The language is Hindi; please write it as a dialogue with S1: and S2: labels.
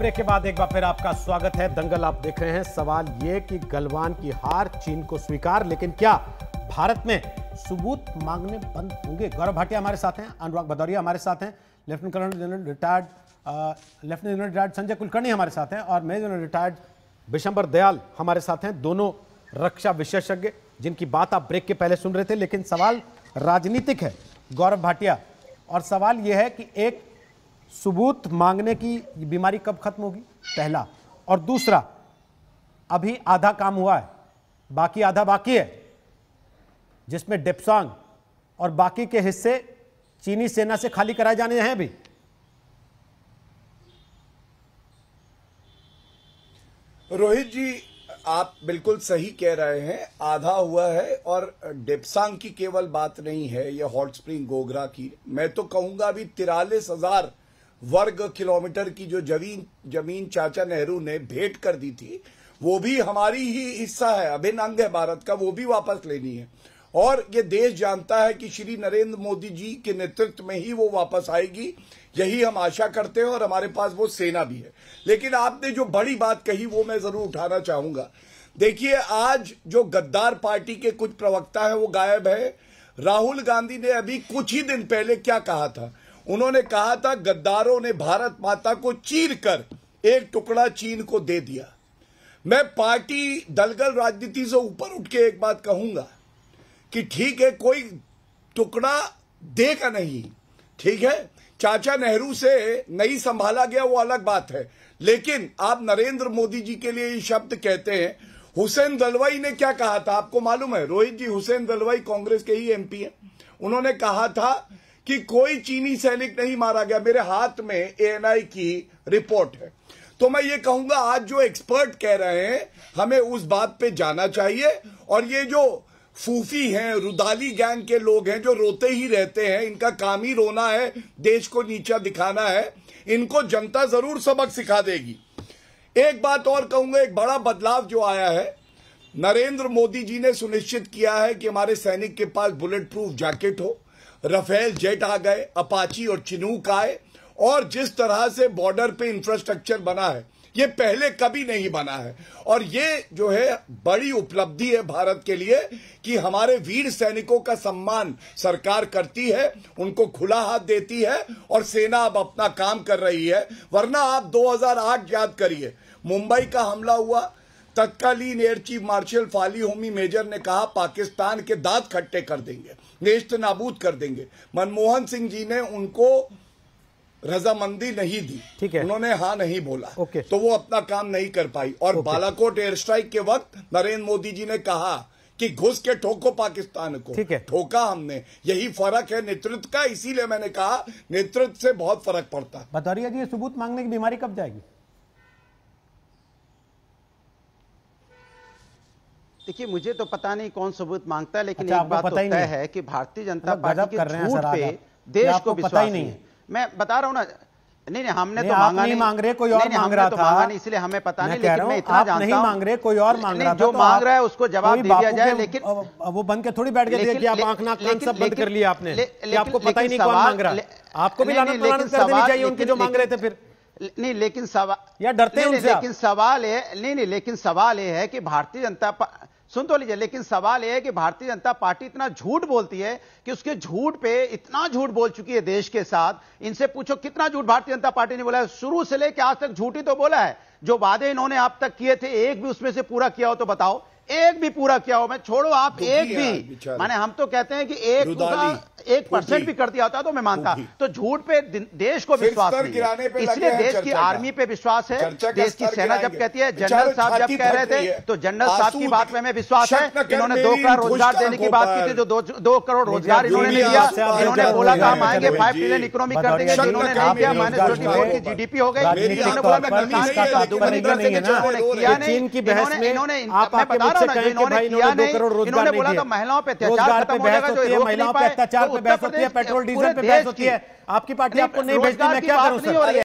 S1: ब्रेक के बाद एक बार फिर आपका स्वागत है। दंगल आप देख रहे हैं। सवाल ये कि गलवान की हार चीन को स्वीकार, लेकिन क्या भारत में सबूत मांगने बंद होंगे? गौरव भाटिया हमारे साथ हैं, अनुराग भदौरिया हमारे साथ हैं, lieutenant colonel general retired lieutenant general retired Sanjay Kulkarni हमारे साथ हैं और major general retired Vishambar Dayal हमारे साथ हैं, दोनों रक्षा विशेषज्ञ, जिनकी बात आप ब्रेक के पहले सुन रहे थे। लेकिन सवाल राजनीतिक है, गौरव भाटिया, और सवाल यह है कि एक सबूत मांगने की बीमारी कब खत्म होगी? पहला। और दूसरा, अभी आधा काम हुआ है, बाकी आधा बाकी है, जिसमें डेप्सांग और बाकी के हिस्से चीनी सेना से खाली कराए जाने हैं अभी।
S2: रोहित जी, आप बिल्कुल सही कह रहे हैं, आधा हुआ है और डेप्सांग की केवल बात नहीं है यह हॉट स्प्रिंग, गोगरा की। मैं तो कहूँगा अभी तिरालीस हज़ार वर्ग किलोमीटर की जो ज़मीन ज़मीन चाचा नेहरू ने भेंट कर दी थी, वो भी हमारी ही हिस्सा है, अभिन्न अंग है भारत का, वो भी वापस लेनी है। और ये देश जानता है कि श्री नरेंद्र मोदी जी के नेतृत्व में ही वो वापस आएगी, यही हम आशा करते हैं और हमारे पास वो सेना भी है। लेकिन आपने जो बड़ी बात कही, वो मैं ज़रूर उठाना चाहूँगा। देखिए, आज जो गद्दार पार्टी के कुछ प्रवक्ता है, वो गायब है। राहुल गांधी ने अभी कुछ ही दिन पहले क्या कहा था? उन्होंने कहा था, गद्दारों ने भारत माता को चीर कर एक टुकड़ा चीन को दे दिया। मैं पार्टी दलगल राजनीति से ऊपर उठ के एक बात कहूँगा कि ठीक है, कोई टुकड़ा देगा नहीं। ठीक है, चाचा नेहरू से नहीं संभाला गया, वो अलग बात है। लेकिन आप नरेंद्र मोदी जी के लिए ये शब्द कहते हैं। हुसैन दलवाई ने क्या कहा था? आपको मालूम है, रोहित जी, हुसैन दलवाई कांग्रेस के ही एमपी हैं। उन्होंने कहा था कि कोई चीनी सैनिक नहीं मारा गया। मेरे हाथ में एएनआई की रिपोर्ट है। तो मैं ये कहूँगा, आज जो एक्सपर्ट कह रहे हैं, हमें उस बात पे जाना चाहिए। और ये जो फूफी हैं, रुदाली गैंग के लोग हैं, जो रोते ही रहते हैं, इनका काम ही रोना है, देश को नीचा दिखाना है, इनको जनता ज़रूर सबक सिखा देगी। एक बात और कहूँगा, एक बड़ा बदलाव जो आया है, नरेंद्र मोदी जी ने सुनिश्चित किया है कि हमारे सैनिक के पास बुलेट प्रूफ जैकेट हो। रफेल जेट आ गए, अपाची और चिनूक आए, और जिस तरह से बॉर्डर पे इंफ्रास्ट्रक्चर बना है, ये पहले कभी नहीं बना है। और ये जो है, बड़ी उपलब्धि है भारत के लिए कि हमारे वीर सैनिकों का सम्मान सरकार करती है, उनको खुला हाथ देती है, और सेना अब अपना काम कर रही है। वरना आप 2008 याद करिए, मुंबई का हमला हुआ तत्कालीन air chief marshal Fali Homi Major ने कहा पाकिस्तान के दांत खट्टे कर देंगे नेस्त नाबूद कर देंगे। मनमोहन सिंह जी ने उनको रजामंदी नहीं दी।
S1: ठीक है।
S2: उन्होंने हाँ नहीं बोला।
S1: ओके।
S2: तो वो अपना काम नहीं कर पाई। और बालाकोट एयर स्ट्राइक के वक्त नरेंद्र मोदी जी ने कहा कि घुस के ठोको पाकिस्तान को।
S1: ठीक है।
S2: ठोका हमने। यही फ़र्क है नेतृत्व का इसीलिए मैंने कहा नेतृत्व से बहुत फ़र्क पड़ता। है
S1: भदौरिया जी ये सबूत मांगने की बीमारी कब जाएगी?
S3: देखिए मुझे तो पता नहीं कौन सबूत माँगता है लेकिन
S1: अच्छा,
S3: एक बात तो तय है कि भारतीय जनता
S1: मतलब
S3: पार्टी के झूठ पे देश को विश्वास नहीं है। मैं बता रहा हूँ ना नहीं नहीं हमने
S1: नहीं,
S3: तो मांगा
S1: नहीं मांग रहे, कोई और
S3: नहीं,
S1: मांग रहा
S3: तो
S1: था।
S3: नहीं इसलिए हमें पता नहीं लेकिन मैं इतना जानता
S1: नहीं मांग रहे कोई और मांग रहा था
S3: जो
S1: तो
S3: मांग रहा है उसको जवाब दे दिया जाए लेकिन
S1: वो बन के थोड़ी बैठ गए कि आप आँख नाक कान सब बंद कर लिया आपने। आपको पता ही नहीं कौन मांग रहा। आपको भी लानत कर देनी चाहिए उनके जो मांग रहे थे फिर।
S3: नहीं लेकिन सवाल
S1: या डरते हैं
S3: नहीं, नहीं, लेकिन सवाल है नहीं नहीं लेकिन सवाल ये है कि भारतीय जनता सुन तो लीजिए लेकिन सवाल यह है कि भारतीय जनता पार्टी इतना झूठ बोलती है कि उसके झूठ पे इतना झूठ बोल चुकी है देश के साथ। इनसे पूछो कितना झूठ भारतीय जनता पार्टी ने बोला है? शुरू से लेकर आज तक झूठ ही तो बोला है। जो वादे इन्होंने आप तक किए थे एक भी उसमें से पूरा किया हो तो बताओ। एक भी पूरा किया हो मैं छोड़ो आप एक भी। माने हम तो कहते हैं कि एक एक परसेंट भी कर दिया होता तो मैं मानता। तो झूठ पे देश को विश्वास नहीं इसलिए देश की आर्मी पे विश्वास है। देश की सेना जब कहती है जनरल साहब जब कह रहे थे तो जनरल साहब की बात में विश्वास है। इन्होंने दो करोड़ रोज़गार देने की बात की थी जो दो दो करोड़ रोज़गार इन्होंने
S2: नहीं,
S3: नहीं दिया। इन्होंने बोला था हम आएँगे फाइव? ट्रिलियन इकोनॉमी कर देंगे जिन्होंने नहीं किया माइनस ट्वेंटी फोर
S2: की
S3: जीडीपी हो गई। इन्होंने बोला
S1: पर
S3: किया नहीं इन्होंने बता रहा हूँ इन्होंने किया नहीं। इन्होंने था महिलाओं पे अत्याचार खत्म हो जाएगा जो रोक नहीं पाए
S1: अत्याचार
S3: तो
S1: पे बहस होती है पेट्रोल डीजल पे बहस होती है। आपकी पार्टी आपको नहीं भेजती मैं क्या करूँ सर?